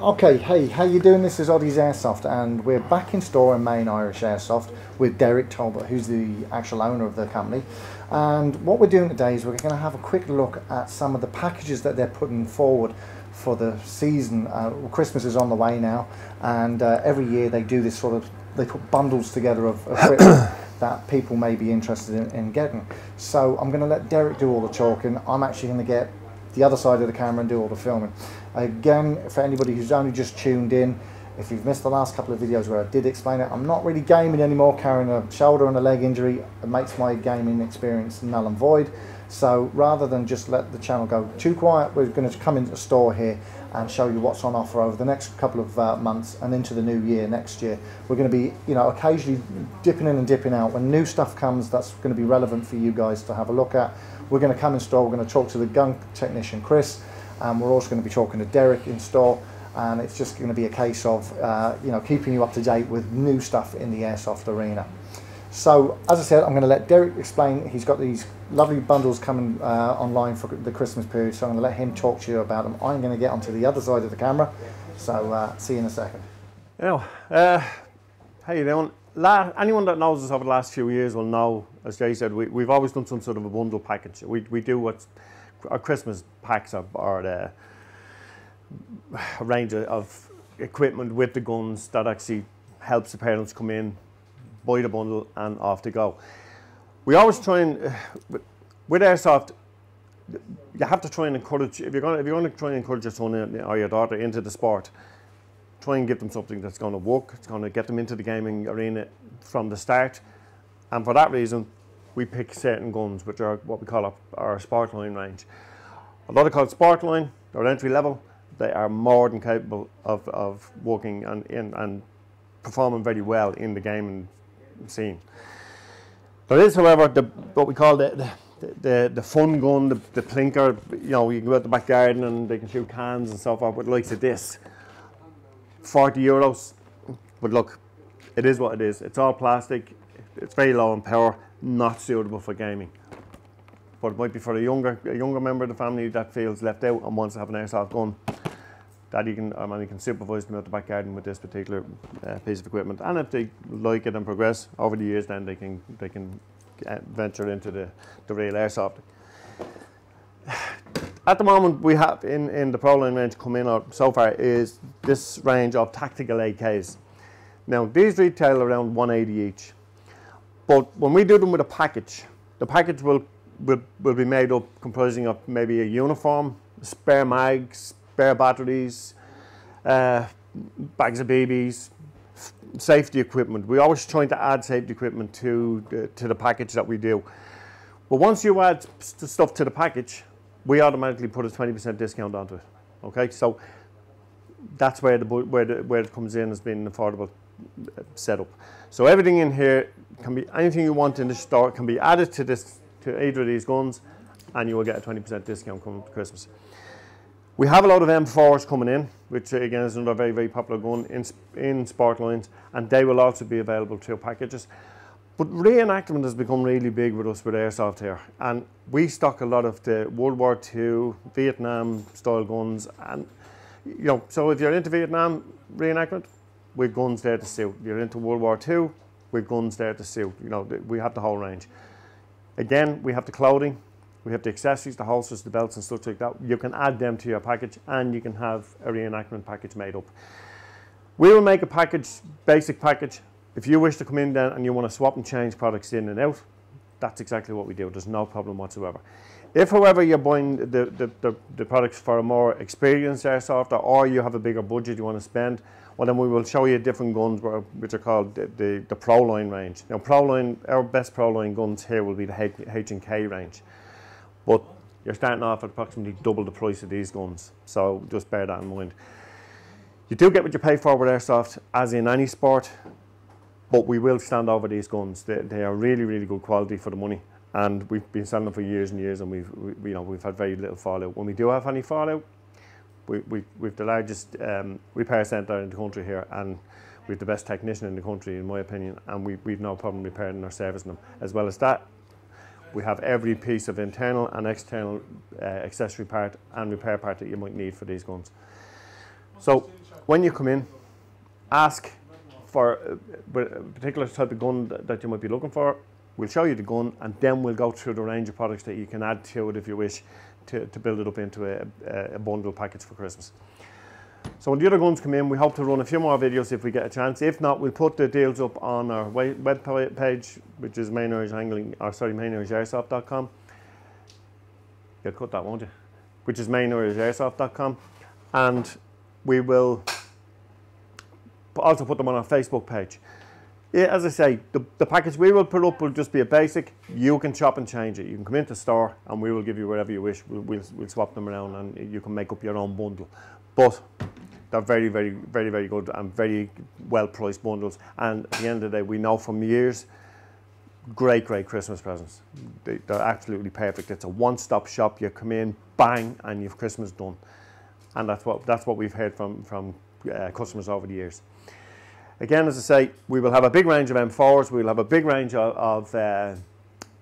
Okay, hey, how you doing? This is Oddy's Airsoft, and we're back in store in Main Irish Airsoft with Derek Talbot, who's the actual owner of the company. And what we're doing today is we're going to have a quick look at some of the packages that they're putting forward for the season. Uh, Christmas is on the way now, and uh, every year they do this sort of they put bundles together of equipment that people may be interested in, in getting. So I'm going to let Derek do all the talking. I'm actually going to get the other side of the camera and do all the filming. Again, for anybody who's only just tuned in, if you've missed the last couple of videos where I did explain it, I'm not really gaming anymore, carrying a shoulder and a leg injury. It makes my gaming experience null and void. So rather than just let the channel go too quiet, we're going to come into the store here and show you what's on offer over the next couple of uh, months and into the new year next year. We're going to be, you know, occasionally dipping in and dipping out. When new stuff comes that's going to be relevant for you guys to have a look at, we're going to come in store, we're going to talk to the gun technician Chris, and we're also going to be talking to Derek in store and it's just going to be a case of uh, you know keeping you up to date with new stuff in the airsoft arena. So as I said, I'm going to let Derek explain. He's got these lovely bundles coming uh, online for the Christmas period, so I'm going to let him talk to you about them. I'm going to get onto the other side of the camera, so uh, see you in a second. Know, uh, how? La anyone that knows us over the last few years will know, as Jay said, we, we've always done some sort of a bundle package. We, we do what's our Christmas packs are, are the, a range of equipment with the guns that actually helps the parents come in, buy the bundle, and off they go. We always try and, uh, with airsoft, you have to try and encourage, if you're going if you're going to try and encourage your son or your daughter into the sport, try and give them something that's going to work, it's going to get them into the gaming arena from the start. And for that reason, we pick certain guns, which are what we call our, our sport line range. A lot of called sport line, or entry level, they are more than capable of, of working and, in, and performing very well in the gaming scene. There is, however, the, what we call the, the, the, the fun gun, the, the plinker, you know, you can go out the back garden and they can shoot cans and so forth, but likes of this. 40 euros, but look, it is what it is. It's all plastic, it's very low in power, not suitable for gaming but it might be for a younger a younger member of the family that feels left out and wants to have an airsoft gun. That you can, I mean, you can supervise them out the back garden with this particular uh, piece of equipment, and if they like it and progress over the years, then they can they can uh, venture into the the real airsoft. At the moment, we have in, in the Proline range come in or so far is this range of tactical AKs. Now these retail around 180 each, but when we do them with a package, the package will will, will be made up comprising of maybe a uniform, spare mags, spare batteries, uh, bags of BBs, safety equipment. We're always trying to add safety equipment to the, to the package that we do. But once you add stuff to the package, we automatically put a 20% discount onto it. Okay, so that's where the where the, where it comes in as being an affordable uh, setup. So everything in here can be anything you want in the store can be added to this to either of these guns and you will get a 20% discount coming to Christmas. We have a lot of M4s coming in, which again is another very, very popular gun in, in sport lines, and they will also be available to your packages. But reenactment has become really big with us with Airsoft here, and we stock a lot of the World War II, Vietnam style guns, and you know, so if you're into Vietnam reenactment, we've guns there to suit. You're into World War II, we've guns there to suit. You know, we have the whole range. Again, we have the clothing, we have the accessories, the holsters, the belts and stuff like that. You can add them to your package and you can have a reenactment package made up. We will make a package, basic package. If you wish to come in then and you want to swap and change products in and out, that's exactly what we do. There's no problem whatsoever. If, however, you're buying the, the, the, the products for a more experienced airsofter or you have a bigger budget you want to spend, well then we will show you different guns which are called the, the, the Pro Line range. Now Pro Line, our best Pro Line guns here will be the H, and K range. But you're starting off at approximately double the price of these guns. So just bear that in mind. You do get what you pay for with airsoft, as in any sport, but we will stand over these guns. They, they are really, really good quality for the money. And we've been selling them for years and years, and we've, we, you know, we've had very little fallout. When we do have any fallout, we, we, we've the largest um, repair centre in the country here and we've the best technician in the country in my opinion and we, we've no problem repairing or servicing them. As well as that, we have every piece of internal and external uh, accessory part and repair part that you might need for these guns. So when you come in, ask for a, particular type of gun that you might be looking for. We'll show you the gun and then we'll go through the range of products that you can add to it if you wish to, to build it up into a, a bundle package for Christmas. So when the other guns come in, we hope to run a few more videos if we get a chance. If not, we'll put the deals up on our web page, which is Main Irish Angling, or sorry. You'll cut that, won't you? Which is MainIrishAirsoft.com. And we will also put them on our Facebook page. Yeah, as I say, the, the package we will put up will just be a basic. You can chop and change it. You can come into store and we will give you whatever you wish. We'll, we'll, we'll swap them around and you can make up your own bundle. But they're very, very, very, very good and very well priced bundles. And at the end of the day, we know from years, great, great Christmas presents. They, are absolutely perfect. It's a one-stop shop. You come in, bang, and you've Christmas done. And that's what that's what we've heard from from uh, customers over the years. Again, as I say, we will have a big range of M4s. We'll have a big range of of, uh,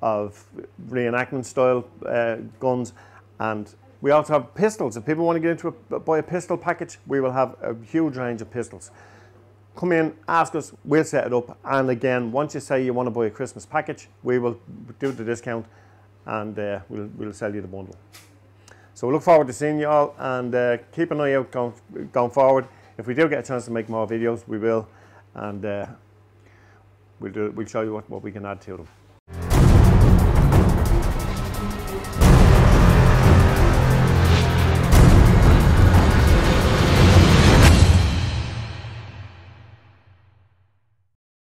of reenactment style uh, guns, and we also have pistols. If people want to get into a, buy a pistol package, we will have a huge range of pistols. Come in, ask us, we'll set it up. And again, once you say you want to buy a Christmas package, we will do the discount and uh, we'll, we'll sell you the bundle. So we look forward to seeing you all and uh, keep an eye out going, going forward. If we do get a chance to make more videos, we will and uh, we'll, do, we'll show you what, what we can add to them.